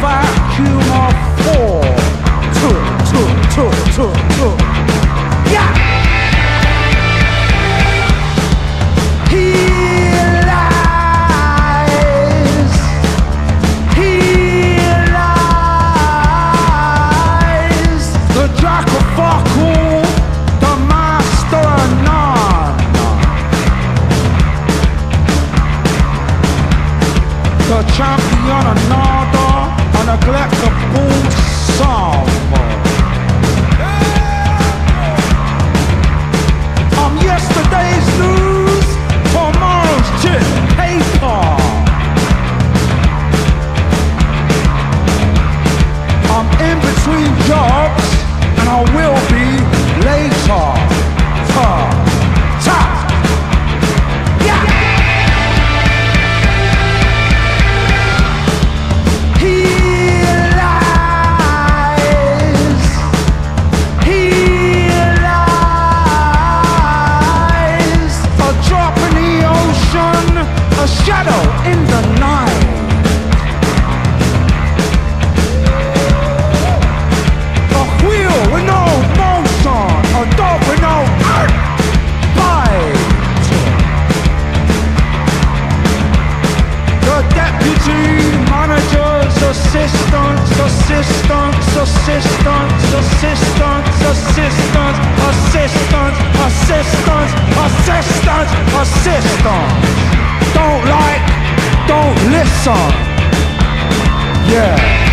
vacuum of four, two, two, two, two, two. Yeah! He lies. He lies. The jack of all, the master of none. The champion none. Shadow in the night. A wheel with no motion, a dog with no bite. The deputy manager's assistants, assistants, assistants, assistants, assistants, assistants, assistants, assistants, assistants. Don't like, don't listen. Yeah.